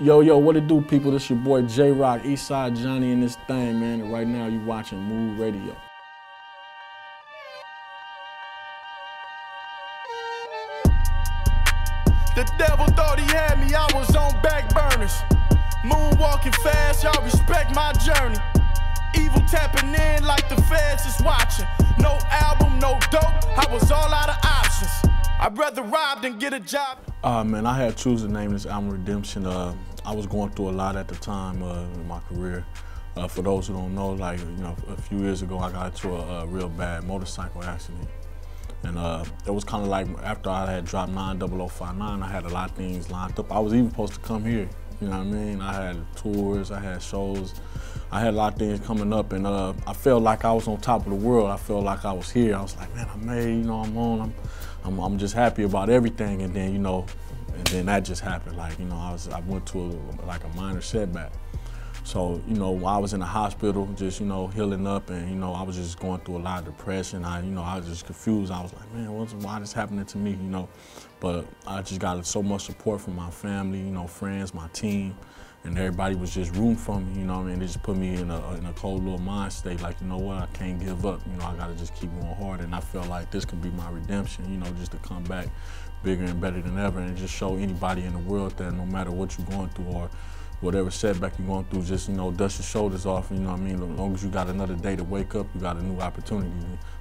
Yo, yo, what it do, people? This your boy Jay Rock, Eastside Johnny, and this thing, man. And right now, you watching Mouv' Radio. The devil thought he had me, I was on back burners. Moonwalking fast, y'all respect my journey. Evil tapping in like the feds is watching. No album, no dope, I was all out of options. I'd rather rob than get a job. Uh, man, I had chosen to name this album Redemption. Uh, I was going through a lot at the time uh, in my career. Uh, for those who don't know, like, you know, a few years ago, I got into a, a real bad motorcycle accident. And uh, it was kind of like after I had dropped 90059, I had a lot of things lined up. I was even supposed to come here, you know what I mean? I had tours, I had shows, I had a lot of things coming up, and uh, I felt like I was on top of the world. I felt like I was here. I was like, man, I made, you know, I'm on, I'm, I'm, I'm just happy about everything. And then, you know, and then that just happened. Like, you know, I was, I went to a, like a minor setback. So, you know, while I was in the hospital, just, you know, healing up and, you know, I was just going through a lot of depression. I, you know, I was just confused. I was like, man, what's, why this happening to me, you know? But I just got so much support from my family, you know, friends, my team, and everybody was just rooting for me, you know what I mean? They just put me in a, in a cold little mind state, like, you know what, I can't give up, you know, I gotta just keep going hard. And I felt like this could be my redemption, you know, just to come back bigger and better than ever and just show anybody in the world that no matter what you're going through or whatever setback you're going through, just, you know, dust your shoulders off, you know what I mean? As long as you got another day to wake up, you got a new opportunity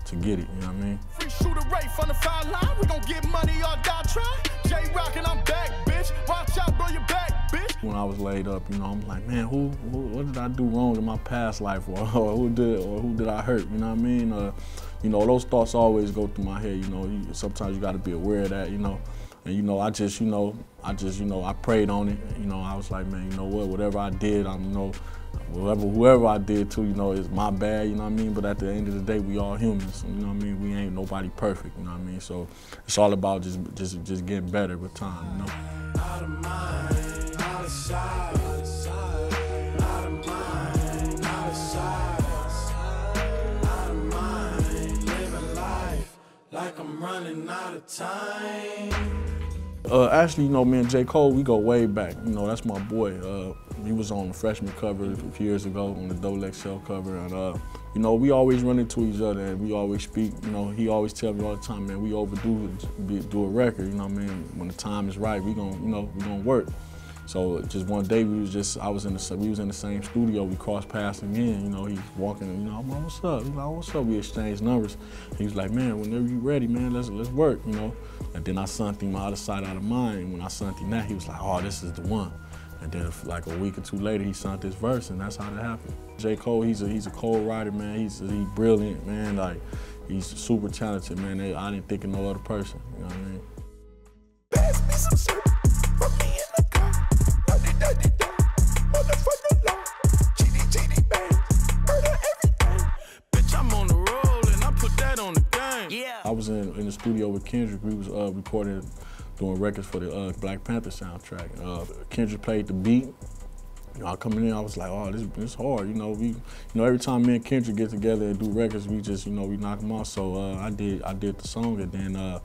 to get it, you know what I mean? Free shooter from the line, we get money When I was laid up, you know, I'm like, man, who, who what did I do wrong in my past life, or, or who did, or who did I hurt? You know what I mean? Uh, you know, those thoughts always go through my head. You know, you, sometimes you got to be aware of that. You know, and you know, I just, you know, I just, you know, I prayed on it. You know, I was like, man, you know what? Whatever I did, I'm, you know, whoever, whoever I did to, you know, is my bad. You know what I mean? But at the end of the day, we all humans. You know what I mean? We ain't nobody perfect. You know what I mean? So it's all about just, just, just getting better with time. You know. Like I'm running out of time. Uh, actually, you know, me and J. Cole, we go way back. You know, that's my boy. Uh, he was on the freshman cover a few years ago on the Double XL cover, and uh, you know, we always run into each other and we always speak. You know, he always tell me all the time, man, we overdue do a record. You know what I mean? When the time is right, we gonna, you know, we gonna work. So just one day we was just, I was in the, we was in the same studio. We crossed paths again. You know, he's walking. You know, I'm like, what's up? He's like, oh, what's up? We exchanged numbers. He was like, man, whenever you ready, man, let's let's work. You know. And then I sent him out of sight, out of mind. When I sent him that, he was like, oh, this is the one. And then like a week or two later, he sent this verse, and that's how that happened. J. Cole, he's a he's a cold writer, man. He's he's brilliant, man. Like he's super talented, man. I didn't think of no other person. You know what I mean? Was in, in the studio with Kendrick. We was uh, recording, doing records for the uh, Black Panther soundtrack. Uh, Kendrick played the beat. You know, I coming in, I was like, oh, this this hard. You know, we, you know, every time me and Kendrick get together and do records, we just, you know, we knock them off. So uh, I did, I did the song, and then, uh,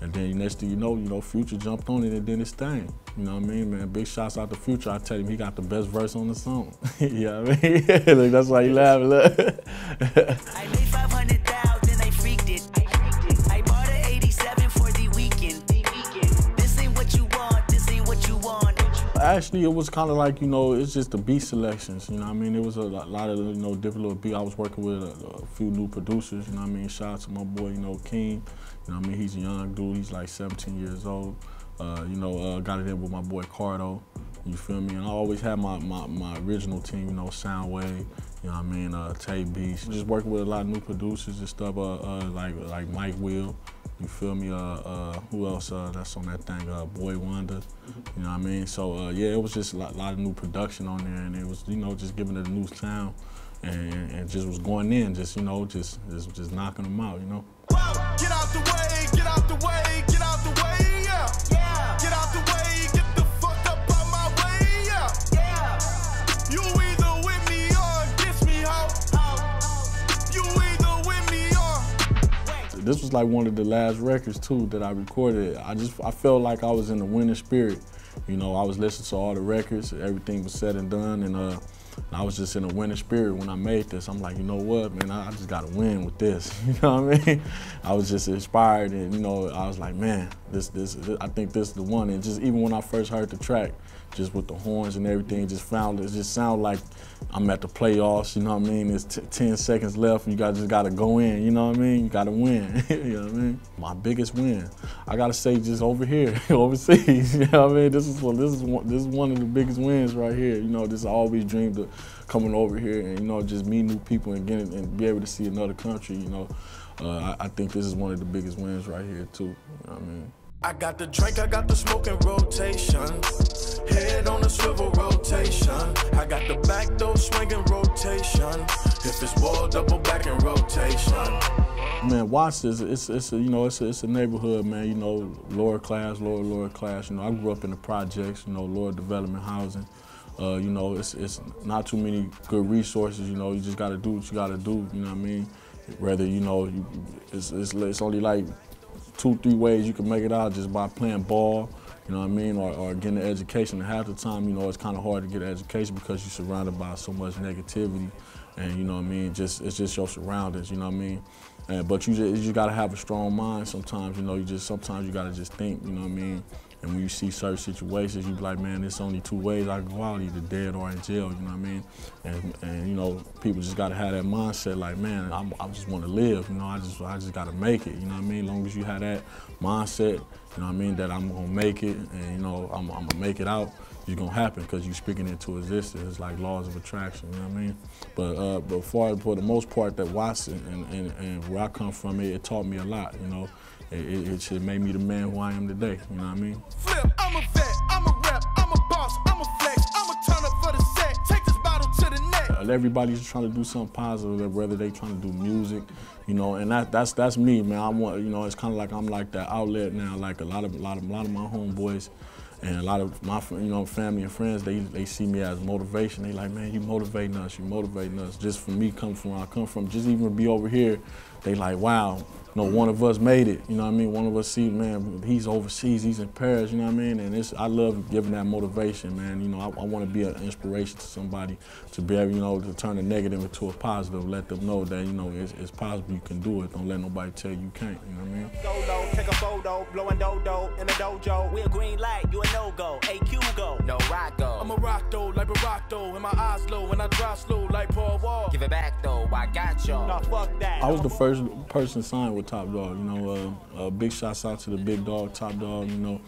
and then next thing you know, you know, Future jumped on it and did his thing. You know what I mean, man? Big shots out to Future. I tell him he got the best verse on the song. you know I mean? Look, that's why he laughing. Actually, it was kind of like, you know, it's just the beat selections, you know I mean? It was a lot of, you know, different little beat. I was working with a, a few new producers, you know I mean? Shout out to my boy, you know, King. You know I mean? He's a young dude, he's like 17 years old. Uh, you know, uh, got it in with my boy Cardo. You feel me? And I always had my, my, my original team, you know, Soundwave, you know what I mean, uh, Tae Beast. Just working with a lot of new producers and stuff, uh, uh, like like Mike Will, you feel me? Uh, uh, who else uh, that's on that thing? Uh, Boy Wonder, you know what I mean? So uh, yeah, it was just a lot, lot of new production on there, and it was, you know, just giving it a new sound, and, and just was going in, just, you know, just, just, just knocking them out, you know? Get out the way, get out the way, get out This was like one of the last records too that I recorded. I just I felt like I was in the winning spirit. You know, I was listening to all the records, everything was said and done, and uh, I was just in a winning spirit when I made this. I'm like, you know what, man, I, I just got to win with this. You know what I mean? I was just inspired, and you know, I was like, man, this, this, this I think this is the one. And just even when I first heard the track, just with the horns and everything, just found it just sounded like I'm at the playoffs. You know what I mean? It's 10 seconds left. You got just got to go in. You know what I mean? You got to win. you know what I mean? My biggest win, I got to say, just over here, overseas. you know what I mean? This is this is one, this is one of the biggest wins right here. You know, just I always dreamed of coming over here and you know just meet new people and getting and be able to see another country. You know, uh, I, I think this is one of the biggest wins right here too. You know what I mean? I got the drink, I got the smoking rotation. Head on the swivel rotation. I got the back door swinging rotation. If it's wall, double back in rotation. Man, Watts is it's it's a, you know it's a, it's a neighborhood, man. You know, lower class, lower lower class. You know, I grew up in the projects. You know, lower development housing. Uh, you know, it's it's not too many good resources. You know, you just got to do what you got to do. You know what I mean? Whether you know, you, it's, it's it's only like two, three ways you can make it out just by playing ball, you know what I mean, or, or getting an education. And half the time, you know, it's kind of hard to get an education because you're surrounded by so much negativity, and you know what I mean. Just it's just your surroundings, you know what I mean. And, but you just, you just gotta have a strong mind. Sometimes, you know, you just sometimes you gotta just think, you know what I mean. And when you see certain situations, you be like, man, there's only two ways I can go out, either dead or in jail, you know what I mean? And, and you know, people just gotta have that mindset like, man, I'm, i just wanna live, you know, I just, I just gotta make it, you know what I mean? As long as you have that mindset, you know what I mean, that I'm gonna make it and, you know, I'm, I'm gonna make it out, it's gonna happen because you're speaking into existence. It's like laws of attraction, you know what I mean? But uh, but for, for the most part, that Watson and, and, and where I come from, it, it taught me a lot, you know? It, it, it made me the man who I am today. You know what I mean? Flip, I'm a vet, I'm a rep, I'm a boss, I'm a flex, I'm a turn up for the set. Take this bottle to the neck. Uh, everybody's trying to do something positive, whether they trying to do music, you know, and that that's that's me, man. I want, you know, it's kind of like I'm like that outlet now. Like a lot of a lot of a lot of my homeboys. And a lot of my, you know, family and friends, they, they see me as motivation. They like, man, you motivating us, you motivating us. Just for me, coming from where I come from, just even be over here, they like, wow, know, one of us made it. You know what I mean? One of us see, man, he's overseas, he's in Paris. You know what I mean? And it's, I love giving that motivation, man. You know, I, I want to be an inspiration to somebody to be able, you know, to turn a negative into a positive. Let them know that you know it's, it's possible you can do it. Don't let nobody tell you you can't. You know what I mean? Solo, take a photo, blowing dodo in the dojo. We a green light, you a no go. AQ go, no rock go. I'm a rock though, like Barato, and my eyes low, and I drive slow like Paul Wall. Give it back though, I got y'all. No, fuck that. I was the first person signed with Top Dawg. You know, uh, uh, big shouts out to the big dog, Top Dawg. You know,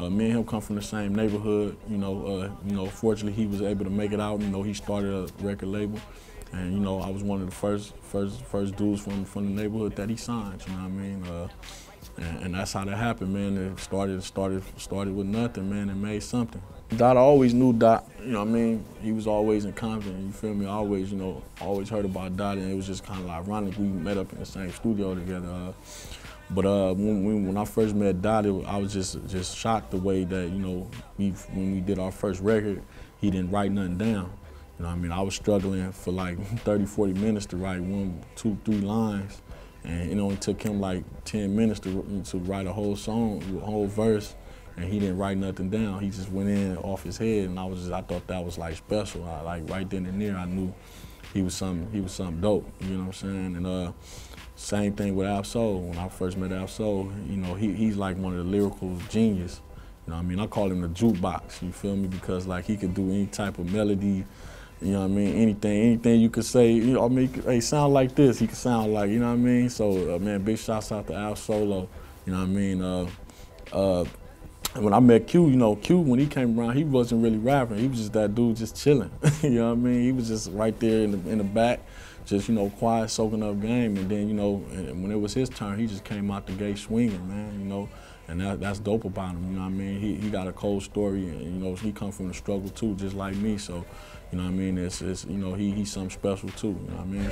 uh, me and him come from the same neighborhood. You know, uh, you know, fortunately he was able to make it out. You know, he started a record label, and you know, I was one of the first, first, first dudes from from the neighborhood that he signed. You know what I mean? And, and, that's how that happened, man. It started, started, started with nothing, man, and made something. Dot always knew Dot, you know what I mean? He was always in Compton, you feel me? I always, you know, always heard about Dot, and it was just kind of ironic we met up in the same studio together. Uh, but uh, when, when, I first met Dot, it, I was just just shocked the way that, you know, we, when we did our first record, he didn't write nothing down. You know what I mean? I was struggling for like 30, 40 minutes to write one, two, three lines. And you know, it only took him like 10 minutes to, to write a whole song, a whole verse and he didn't write nothing down. He just went in off his head, and I was just, I thought that was like special. I, like right then and there, I knew he was something he was something dope. You know what I'm saying? And uh, same thing with Ab-Soul. When I first met Ab-Soul, you know, he, he's like one of the lyrical genius. You know I mean? I call him the jukebox. You feel me? Because like he could do any type of melody. You know what I mean? Anything, anything you could say. You know, I mean, hey, sound like this. He could sound like. You know what I mean? So uh, man, big shouts out to Al Solo. You know what I mean? Uh, uh, when I met Q, you know, Q, when he came around, he wasn't really rapping. He was just that dude just chilling. you know what I mean? He was just right there in the, in the back, just, you know, quiet, soaking up game. And then, you know, when it was his turn, he just came out the gate swinging, man, you know. And that, that's dope about him, you know what I mean? He, he got a cold story, and, you know, he come from the struggle, too, just like me. So, you know what I mean? It's, it's you know, he, he's something special, too, you know what I mean?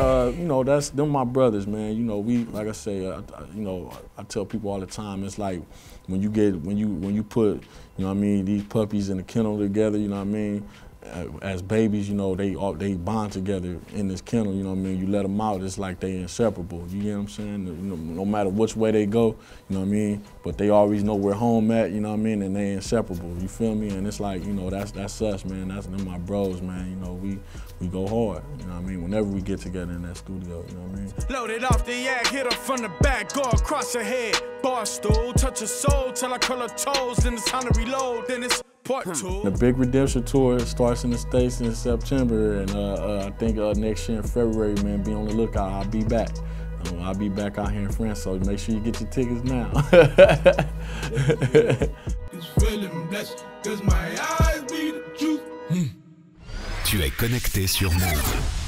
Uh, you know, that's them my brothers, man. You know, we like I say, you know, I tell people all the time, it's like when you get when you when you put, you know, what I mean, these puppies in the kennel together, you know what I mean. Uh, as babies, you know, they they bond together in this kennel. You know what I mean? You let them out, it's like they inseparable. You get what I'm saying? You know, no matter which way they go, you know what I mean. But they always know where home at. You know what I mean? And they inseparable. You feel me? And it's like you know that's that's us, man. That's them my bros, man. You know we we go hard. You know what I mean? Whenever we get together in that studio, you know what I mean? Loaded off the yak, hit her from the back, go across her head. Bar stool, touch her soul till I curl her toes. Then it's time to reload. Then it's part two. The big redemption tour starts in the States in September, and uh, uh, I think uh, next year in February, man, be on the lookout. I'll be back. Um, I'll be back out here in France, so make sure you get your tickets now. It's feeling blessed, my eyes be the. Tu es connecté sur Mouv'.